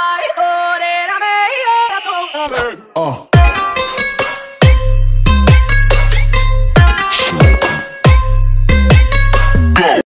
I ore, it.